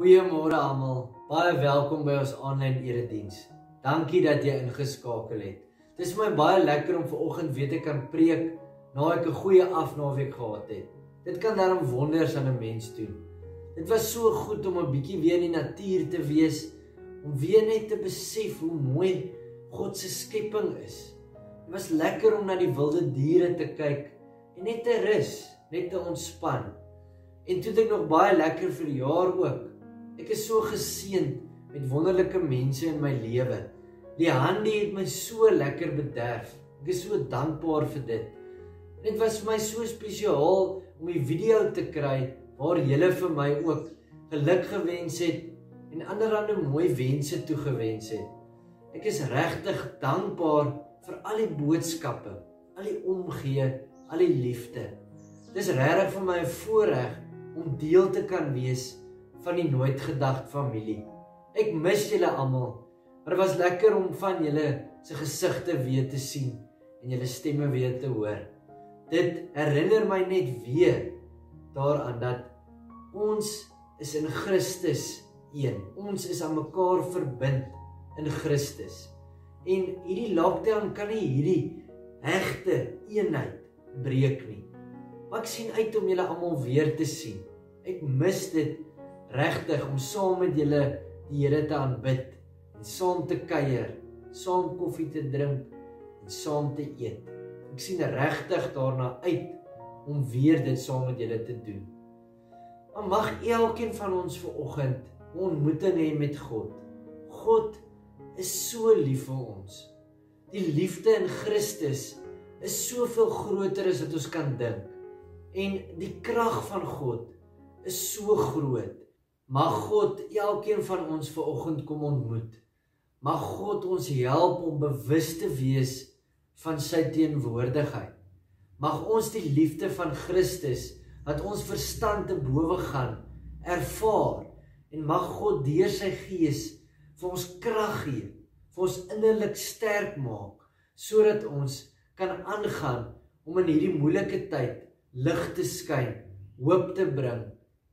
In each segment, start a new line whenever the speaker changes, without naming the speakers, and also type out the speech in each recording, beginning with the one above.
Goeiemôre almal. Baie welkom by ons aanlyn erediens. Dankie dat jy ingeskakel het. Dit is my baie lekker om ver oggend weer te kan preek na ek 'n goeie afnaweek gehad het. Dit kan darm wonders aan 'n mens doen. Dit was so goed om 'n bietjie weer in die natuur te wees, om weer net te besef hoe mooi God se skepping is. Dit was lekker om na die wilde diere te kyk en net te rus, net te ontspan. En toe het ek nog baie lekker vir die jaar ook. Ek is so geseënd met wonderlike mense in my lewe. Die hande het my so lekker bederf. Ek is so dankbaar vir dit. Dit was vir my so spesiaal om die video te kry waar julle vir my ook geluk gewens het en anderande mooi wense toegewens het. Ek is regtig dankbaar vir al die boodskappe, al die omgee, al die liefde. Dis regtig vir my 'n voorreg om deel te kan wees van die nooit gedagte familie. Ek mis julle almal. Maar dit was lekker om van julle se gesigte weer te sien en julle stemme weer te hoor. Dit herinner my net weer daaraan dat ons is in Christus een. Ons is aan mekaar verbind in Christus. En hierdie lockdown kan nie hierdie hegte eenheid breek nie. Maar ek sien uit om julle almal weer te sien. Ek mis dit regtig om saam met julle die Here te aanbid en saam te kuier, saam koffie te drink en saam te eet. Ek sien regtig daarna uit om weer dit saam met julle te doen. Maar mag elkeen van ons ver oggend ontmoeting hê met God. God is so lief vir ons. Die liefde in Christus is soveel groter as wat ons kan dink. En die krag van God is so groot. Mag God elkeen van ons ver oggend kom ontmoet. Mag God ons help om bewus te wees van sy teenwoordigheid. Mag ons die liefde van Christus wat ons verstand te bowe gaan ervaar en mag God deur sy gees vir ons krag gee, vir ons innerlik sterk maak sodat ons kan aangaan om in hierdie moeilike tyd lig te skyn, hoop te bring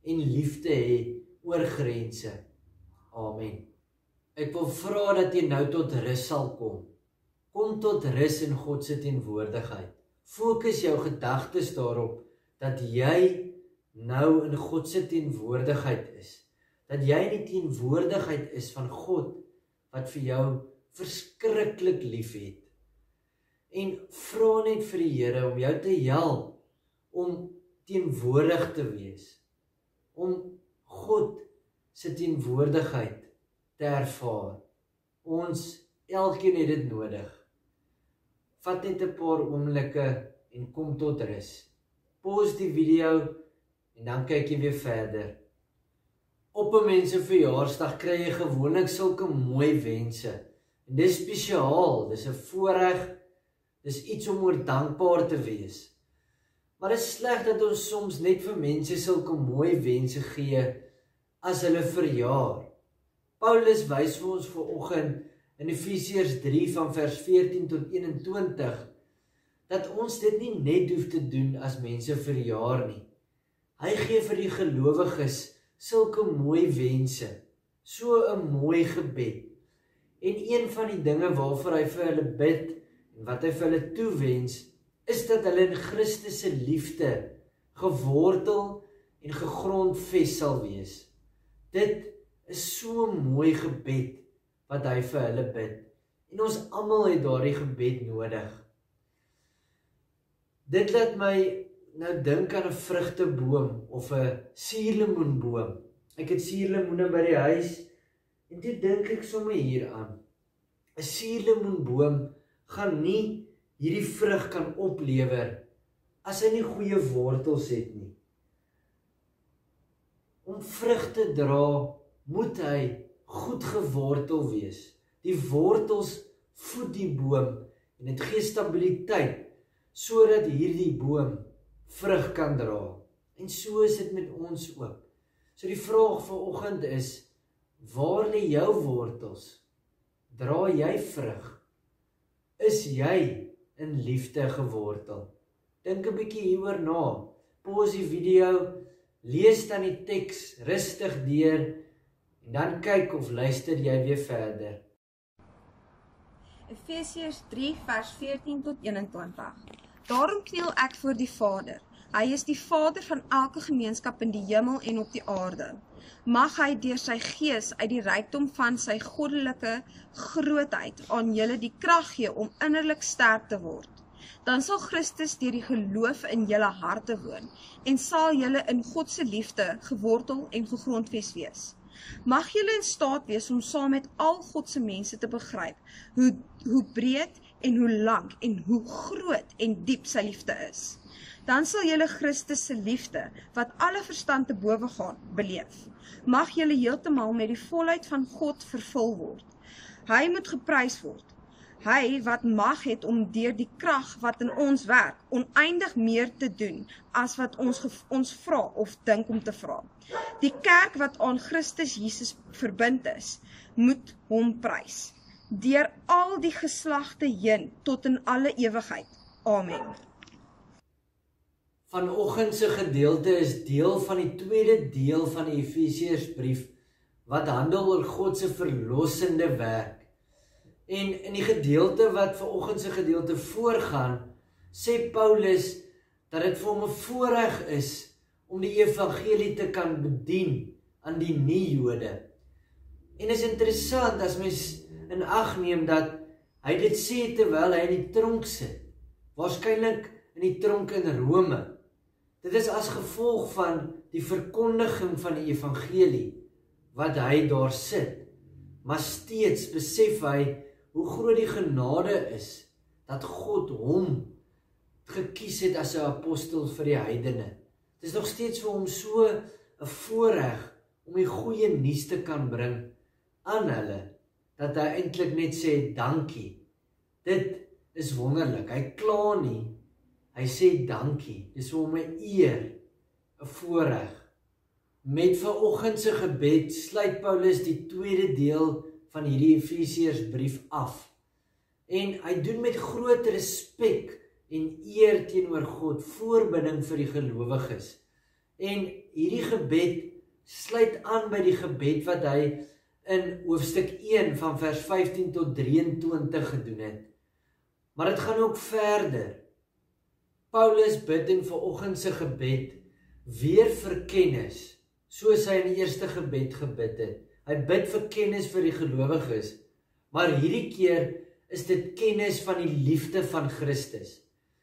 en liefde hê oor grense. Amen. Ek wil vra dat jy nou tot rus sal kom. Kom tot rus in God se teenwoordigheid. Fokus jou gedagtes daarop dat jy nou in God se teenwoordigheid is. Dat jy in die teenwoordigheid is van God wat vir jou verskriklik liefhet. En vra net vir die Here om jou te help om teenwoordig te wees. Om God se teenwoordigheid te ervaar. Ons elkeen het dit nodig. Vat net 'n paar oomblikke en kom tot rus. Pause die video en dan kyk jy weer verder. Op 'n mens se verjaarsdag kry jy gewoonlik sulke mooi wense. En dis spesiaal, dis 'n voorreg. Dis iets om oor dankbaar te wees. Maar dit is sleg dat ons soms net vir mense sulke mooi wense gee as hulle verjaar. Paulus wys vir ons vanoggend in Efesiërs 3 van vers 14 tot 21 dat ons dit nie net hoef te doen as mense verjaar nie. Hy gee vir die gelowiges sulke mooi wense, so 'n mooi gebed. En een van die dinge waarvoor hy vir hulle bid en wat hy vir hulle toewens is dat hulle in Christus se liefde gewortel en gegrondves sal wees. Dit is so 'n mooi gebed wat hy vir hulle bid. En ons almal het daardie gebed nodig. Dit laat my nou dink aan 'n vrugteboom of 'n suurlemoenboom. Ek het suurlemoene by die huis en dit dink ek sommer hier aan. 'n Suurlemoenboom gaan nie hierdie vrug kan oplewer as hy nie goeie wortels het nie. Om vrug te dra, moet hy goed gewortel wees. Die wortels voed die boom en dit gee stabiliteit sodat hierdie boom vrug kan dra. En so is dit met ons ook. So die vraag vir oggend is: waar lê jou wortels? Dra jy vrug? Is jy in liefde gewortel. Dink 'n bietjie hieroor na. Pause die video, lees dan die teks rustig deur En dan kyk of luister jy weer verder.
Efesiërs 3 vers 14 tot 21. Daarom kniel ek voor die Vader. Hy is die Vader van elke gemeenskap in die hemel en op die aarde. Mag hy deur sy gees uit die rykdom van sy goddelike grootheid aan julle die krag gee om innerlik sterk te word. Dan sal Christus deur die geloof in julle harte woon en sal julle in God se liefde gewortel en gegrondves wees. Mag julle in staat wees om saam met al God se mense te begryp hoe hoe breed en hoe lank en hoe groot en diep sy liefde is. Dan sal julle Christus se liefde wat alle verstand te bowe gaan beleef. Mag julle heeltemal met die volheid van God vervul word. Hy moet geprys word. Hy wat mag het om deur die krag wat in ons werk oneindig meer te doen as wat ons ons vra of dink om te vra. Die kerk wat aan Christus Jesus verbind is, moet hom prys deur al die geslagte heen tot in alle ewigheid. Amen.
Vanoggend se gedeelte is deel van die tweede deel van die Efesiërsbrief wat handel oor God se verlossende werk. En in die gedeelte wat vanoggend se gedeelte voorgaan, sê Paulus dat dit vir hom 'n voorreg is om die evangelie te kan bedien aan die nie-Jode. En is interessant as mens in ag neem dat hy dit sê terwyl hy in die tronk sit. Waarskynlik in die tronk in Rome. Dit is as gevolg van die verkondiging van die evangelie wat hy daar sit. Maar steeds besef hy hoe groot die genade is dat God hom gekies het as 'n apostel vir die heidene. Dit is nog steeds vir hom so 'n voorreg om die goeie nuus te kan bring aan hulle dat hy eintlik net sê dankie. Dit is wonderlik. Hy kla nie. Hy sê dankie. Dis vir hom 'n eer, 'n voorreg. Met vanoggend se gebed sluit Paulus die tweede deel van hierdie Efesiërsbrief af. En hy doen met groot respek en eer teenoor God voorbinding vir die gelowiges. En hierdie gebed sluit aan by die gebed wat hy in hoofstuk 1 van vers 15 tot 23 gedoen het. Maar dit gaan ook verder. Paulus bid in vanoggend se gebed weer vir kennis, soos hy in die eerste gebed gebid het. Hy bid vir kennis vir die gelowiges, maar hierdie keer is dit kennis van die liefde van Christus.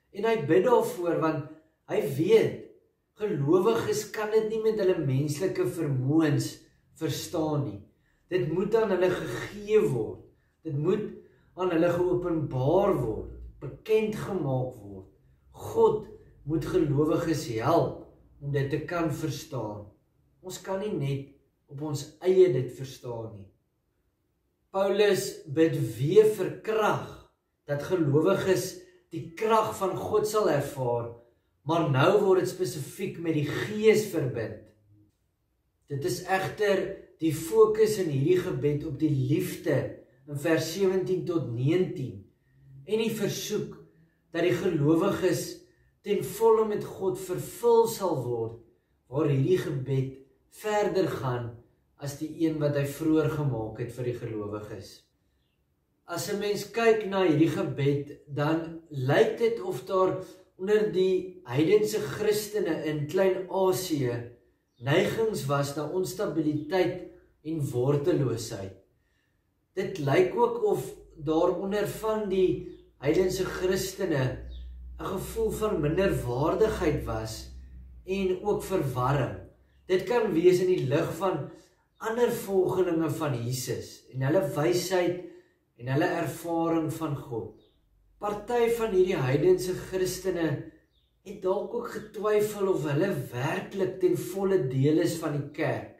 En hy bid daarvoor want hy weet gelowiges kan dit nie met hulle menslike vermoëns verstaan nie. Dit moet aan hulle gegee word. Dit moet aan hulle geopenbaar word, bekend gemaak word. God moet gelowiges help om dit te kan verstaan. Ons kan nie net op ons eie dit verstaan nie. Paulus bid weer vir krag dat gelowiges die krag van God sal ervaar, maar nou word dit spesifiek met die Gees verbind. Dit is egter die fokus in hierdie gebed op die liefde in vers 17 tot 19 en die versoek dat die gelowiges ten volle met God vervul sal word waar hierdie gebed verder gaan as die een wat hy vroeër gemaak het vir die gelowiges. As 'n mens kyk na hierdie gebed, dan lyk dit of daar onder die heidense Christene in Klein-Asië neigings was na onstabiliteit en worteloosheid. Dit lyk ook of daaronder van die heidense Christene 'n gevoel van minderwaardigheid was en ook verwarring. Dit kan wees in die lig van ander volgelinge van Jesus en hulle wysheid en hulle ervaring van God. Party van hierdie heidense Christene het dalk ook getwyfel of hulle werklik ten volle deel is van die kerk.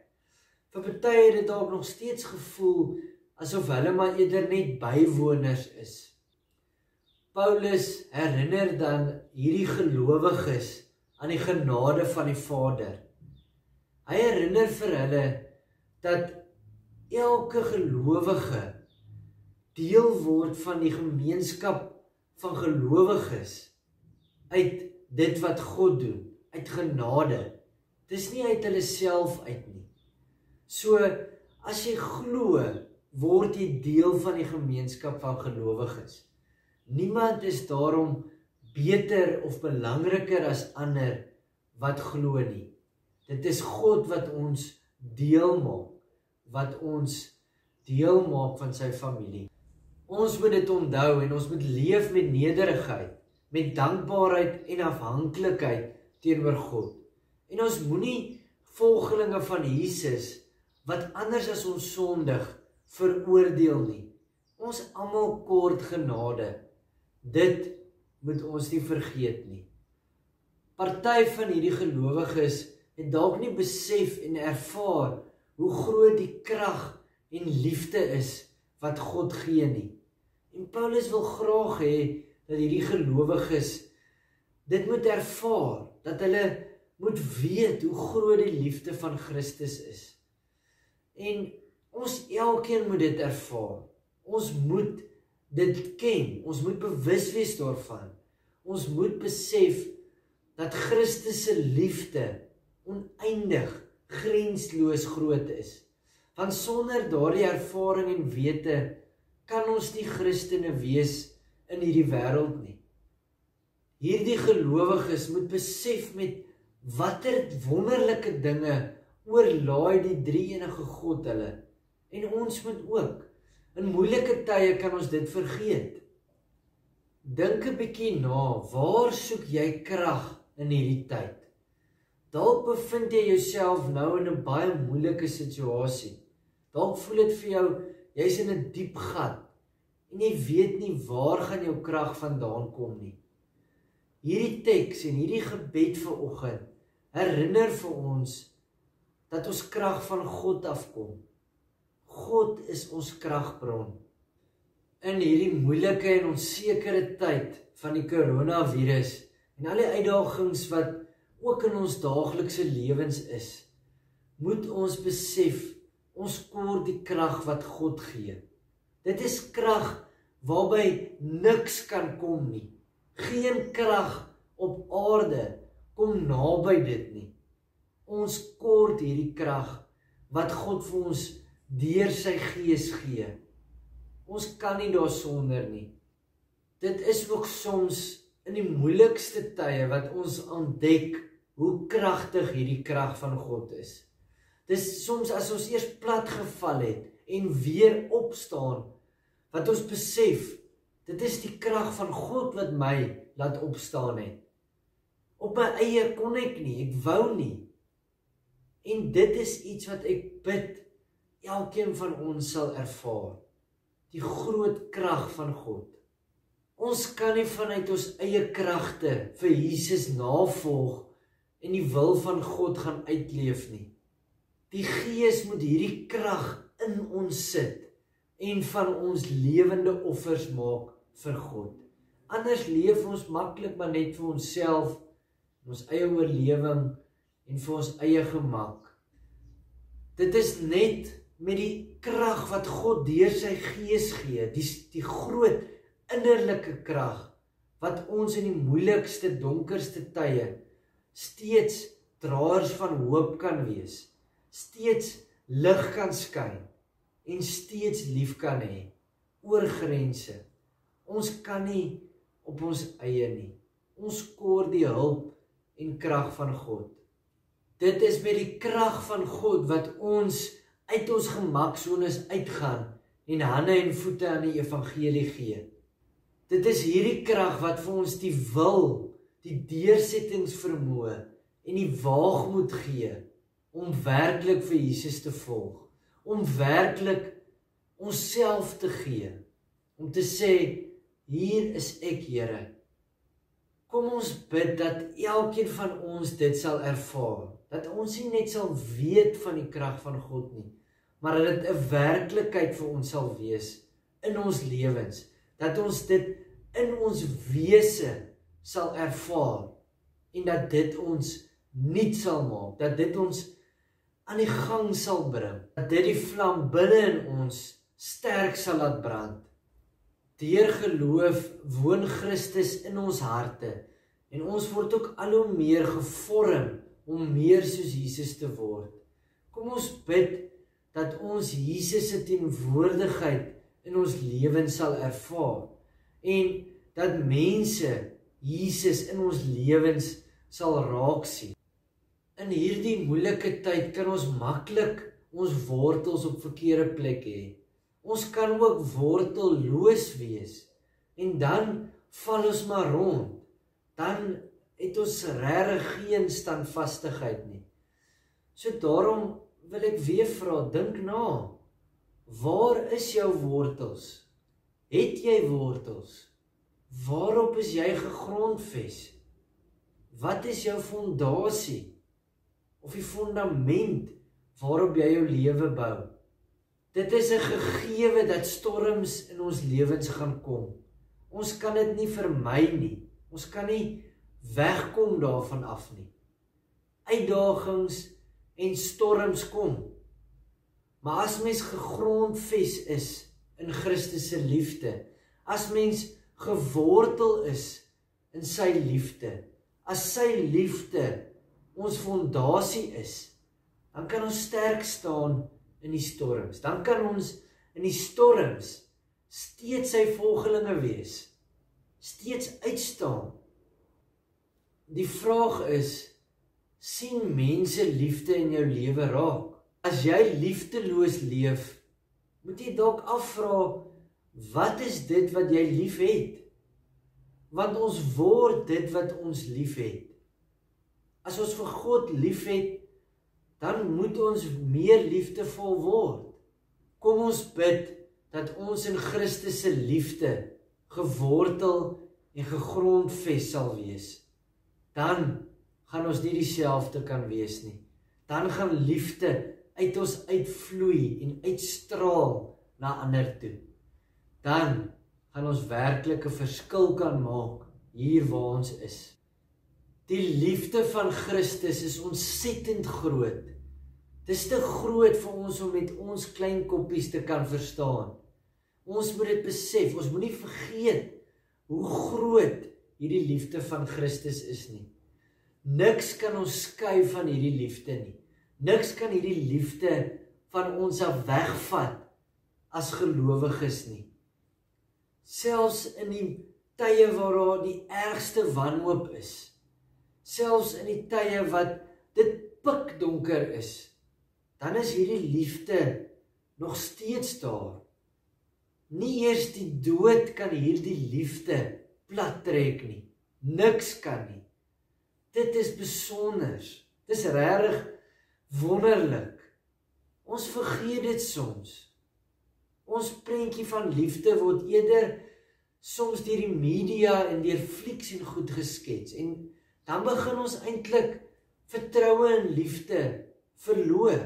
Vir party het dit dalk nog steeds gevoel asof hulle maar eerder net bywoners is. Paulus herinner dan hierdie gelowiges aan die genade van die Vader. Hy herinner vir hulle dat elke gelowige deel word van die gemeenskap van gelowiges uit dit wat God doen, uit genade. Dis nie uit hulle self uit nie. So As jy glo, word jy deel van die gemeenskap van gelowiges. Niemand is daarom beter of belangriker as ander wat glo nie. Dit is God wat ons deel maak, wat ons deel maak van sy familie. Ons moet dit onthou en ons moet leef met nederigheid, met dankbaarheid en afhanklikheid teenoor God. En ons moenie volgelinge van Jesus wat anders as ons sondig veroordeel nie. Ons almal kort genade. Dit moet ons nie vergeet nie. Party van hierdie gelowiges het dalk nie besef en ervaar hoe groot die krag en liefde is wat God gee nie. En Paulus wil graag hê dat hierdie gelowiges dit moet ervaar, dat hulle moet weet hoe groot die liefde van Christus is. En ons elkeen moet dit ervaar. Ons moet dit ken. Ons moet bewus wees daarvan. Ons moet besef dat Christus se liefde oneindig, grensloos groot is. Want sonder daardie ervaring en wete kan ons nie Christene wees in hierdie wêreld nie. Hierdie gelowiges moet besef met watter wonderlike dinge oorlaai die drie-enige God hulle. En ons moet ook in moeilike tye kan ons dit vergeet. Dink 'n bietjie na, waar soek jy krag in hierdie tyd? Dalk bevind jy jouself nou in 'n baie moeilike situasie. Dalk voel dit vir jou jy's in 'n diep gat en jy weet nie waar gaan jou krag vandaan kom nie. Hierdie teks en hierdie gebed vir oggend herinner vir ons dat ons krag van God afkom. God is ons kragbron. In hierdie moeilike en onsekere tyd van die koronavirus en al die uitdagings wat ook in ons daaglikse lewens is, moet ons besef ons kort die krag wat God gee. Dit is krag waarby niks kan kom nie. Geen krag op aarde kom naby dit nie. Ons kort hierdie krag wat God vir ons deur sy gees gee. Ons kan nie daarsonder nie. Dit is ook soms in die moeilikste tye wat ons ontdek hoe kragtig hierdie krag van God is. Dis soms as ons eers plat geval het en weer opstaan wat ons besef dit is die krag van God wat my laat opstaan het. Op my eie kon ek nie, ek wou nie. En dit is iets wat ek bid elkeen van ons sal ervaar die groot krag van God. Ons kan nie vanuit ons eie kragte vir Jesus navolg en die wil van God gaan uitleef nie. Die Gees moet hierdie krag in ons sit en van ons lewende offers maak vir God. Anders leef ons maklik maar net vir onsself, ons eie oorlewing en vir ons eie gemak. Dit is net met die krag wat God deur sy gees gee, die die groot innerlike krag wat ons in die moeilikste donkerste tye steeds draers van hoop kan wees, steeds lig kan skyn en steeds lief kan hê oor grense. Ons kan nie op ons eie nie. Ons kort die hulp en krag van God. Dit is met die krag van God wat ons uit ons gemaksones uitgaan en hande en voete aan die evangelie gee. Dit is hierdie krag wat vir ons die wil, die deursettingsvermoë en die waagmoed gee om werklik vir Jesus te volg, om werklik onsself te gee, om te sê hier is ek Here. Kom ons bid dat elkeen van ons dit sal ervaar dat ons nie net sal weet van die krag van God nie, maar dat dit 'n werklikheid vir ons sal wees in ons lewens, dat ons dit in ons wese sal ervaar en dat dit ons nuut sal maak, dat dit ons aan die gang sal bring, dat dit die vlam binne in ons sterk sal laat brand. Deur geloof woon Christus in ons harte en ons word ook al hoe meer gevorm om meer soos Jesus te word. Kom ons bid dat ons Jesus se teenwoordigheid in ons lewens sal ervaar en dat mense Jesus in ons lewens sal raak sien. In hierdie moeilike tyd kan ons maklik ons wortels op verkeerde plekke hê. Ons kan ook wortelloos wees en dan val ons maar rond. Dan het ons regtig geen standvastigheid nie. So daarom wil ek weer vra, dink na. Waar is jou wortels? Het jy wortels? Waarop is jy gegrondves? Wat is jou fondasie? Of die fundament waarop jy jou lewe bou? Dit is 'n gegewe dat storms in ons lewens gaan kom. Ons kan dit nie vermy nie. Ons kan nie wegkom daarvan af nie. Uitdagings en storms kom. Maar as mens gegrondves is in Christus se liefde, as mens gewortel is in sy liefde, as sy liefde ons fondasie is, dan kan ons sterk staan in die storms. Dan kan ons in die storms steeds sy volgelinge wees. Steeds uitstaan. Die vraag is sien mense liefde in jou lewe raak? As jy liefdeloos leef, moet jy dalk afvra wat is dit wat jy liefhet? Want ons word dit wat ons liefhet. As ons vir God liefhet, dan moet ons meer liefdevol word. Kom ons bid dat ons in Christus se liefde gewortel en gegrondves sal wees. Dan gaan ons nie dieselfde kan wees nie. Dan gaan liefde uit ons uitvloei en uitstraal na ander toe. Dan gaan ons werklike verskil kan maak hier waar ons is. Die liefde van Christus is ontsettend groot. Dis te groot vir ons om met ons klein koppies te kan verstaan. Ons moet dit besef. Ons moenie vergeet hoe groot hierdie liefde van Christus is nie. Niks kan ons skei van hierdie liefde nie. Niks kan hierdie liefde van ons af wegvat as gelowiges nie. Selfs in die tye waar daar die ergste wanhoop is, selfs in die tye wat dit pikdonker is, dan is hierdie liefde nog steeds daar. Nie eers die dood kan hierdie liefde plat trek nie. Niks kan nie. Dit is besonder. Dis regtig wonderlik. Ons vergeet dit soms. Ons prentjie van liefde word eerder soms deur die media en deur flieks en goed geskets en dan begin ons eintlik vertroue en liefde verloor.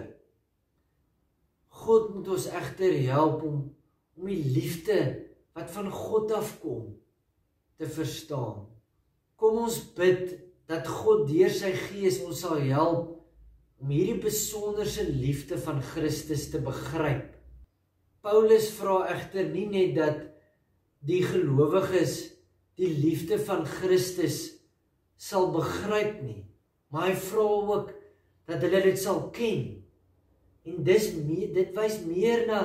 God moet ons egter help om om die liefde wat van God afkom te verstaan. Kom ons bid dat God deur sy gees ons sal help om hierdie besonderse liefde van Christus te begryp. Paulus vra egter nie net dat die gelowiges die liefde van Christus sal begryp nie, maar hy vra ook dat hulle dit sal ken. En dis meer dit wys meer na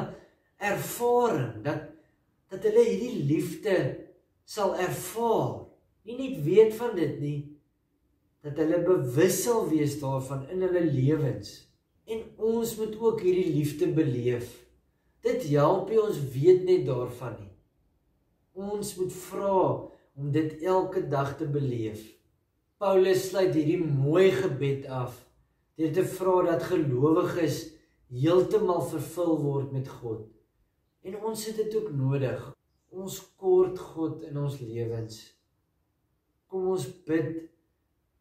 ervaring dat dat hulle hierdie liefde sal ervaar. Nie net weet van dit nie, dat hulle bewus sal wees daarvan in hulle lewens. En ons moet ook hierdie liefde beleef. Dit help nie ons weet net daarvan nie. Ons moet vra om dit elke dag te beleef. Paulus sluit hierdie mooi gebed af deur te vra dat gelowiges heeltemal vervul word met God. En ons het dit ook nodig. Ons kort God in ons lewens. Kom ons bid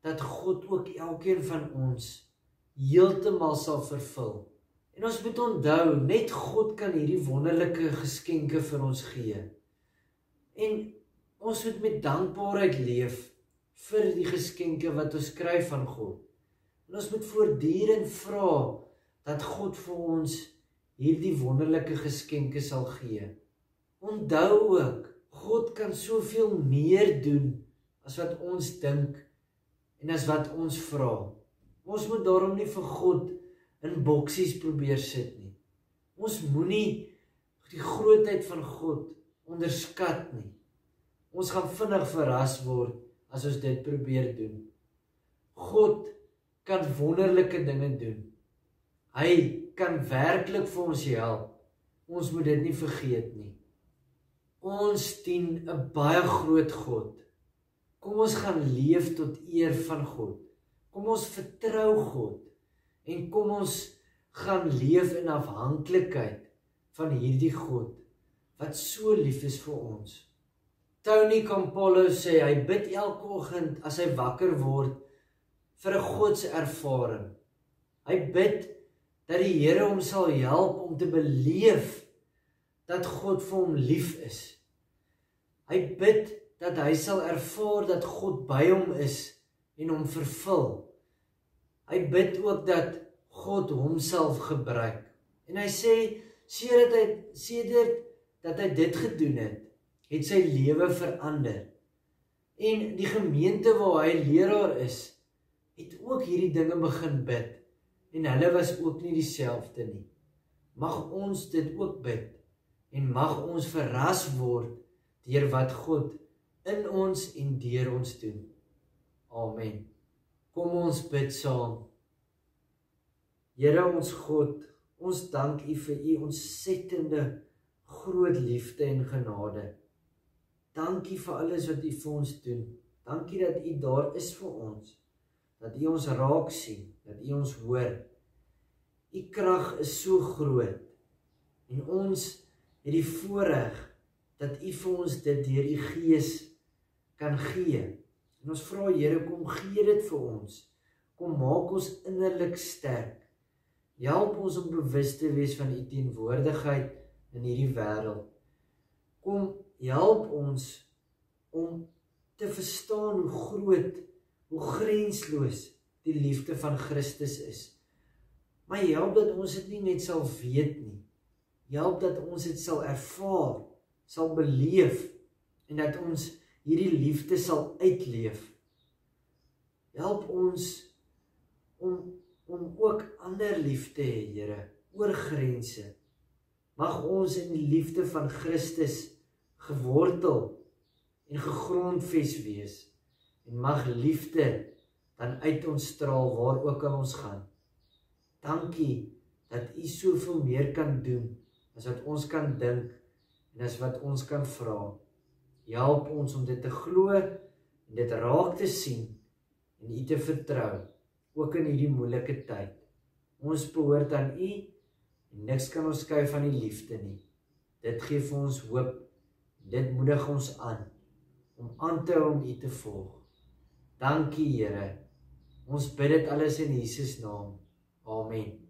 dat God ook elkeen van ons heeltemal sal vervul. En ons moet onthou, net God kan hierdie wonderlike geskenke vir ons gee. En ons moet met dankbaarheid leef vir die geskenke wat ons kry van God. En ons moet voortdurend vra dat God vir ons hierdie wonderlike geskenke sal gee. Onthou ook, God kan soveel meer doen as wat ons dink en as wat ons vra. Ons moet daarom nie vir God in boksies probeer sit nie. Ons moenie die grootheid van God onderskat nie. Ons gaan vinnig verras word as ons dit probeer doen. God kan wonderlike dinge doen. Hy kan werklik vir ons help. Ons moet dit nie vergeet nie. Ons dien 'n baie groot God. Kom ons gaan leef tot eer van God. Kom ons vertrou God en kom ons gaan leef in afhanklikheid van hierdie God wat so lief is vir ons. Tony Campolo sê hy bid elke oggend as hy wakker word vir 'n godservaring. Hy bid dat die Here hom sal help om te beleef dat God vir hom lief is. Hy bid dat hy sal ervaar dat God by hom is en hom vervul. Hy bid ook dat God homself gebruik. En hy sê sedert hy sedert dat hy dit gedoen het, het sy lewe verander. En die gemeente waar hy leraar is, het ook hierdie dinge begin bid en hulle was ook nie dieselfde nie. Mag ons dit ook bid en mag ons verras word deur wat God in ons en deur ons doen. Amen. Kom ons bid saam. Here ons God, ons dank U vir U ontsettende groot liefde en genade. Dankie vir alles wat U vir ons doen. Dankie dat U daar is vir ons. Dat U ons raak sien, dat U ons hoor. U krag is so groot. En ons het die voorreg dat U vir ons dit deur U Gees kan gee. En ons vra Here kom gee dit vir ons. Kom maak ons innerlik sterk. Help ons om bewus te wees van U teenwoordigheid in hierdie wêreld. Kom help ons om te verstaan hoe groot, hoe grensloos die liefde van Christus is. Maar help dat ons dit nie net sal weet nie. Help dat ons dit sal ervaar, sal beleef en dat ons hierdie liefde sal uitleef. Help ons om om ook ander lief te hê, Here, oor grense. Mag ons in die liefde van Christus gewortel en gegrondves wees en mag liefde dan uit ons straal waar ook al ons gaan. Dankie dat U soveel meer kan doen as wat ons kan dink en as wat ons kan vra. Help ons om dit te glo en dit raak te sien en U te vertrou ook in hierdie moeilike tyd. Ons behoort aan U en niks kan ons skei van die liefde nie. Dit gee vir ons hoop. Dit moedig ons aan om aan te hou om U te volg. Dankie Here. Ons bid dit alles in Jesus naam. Amen.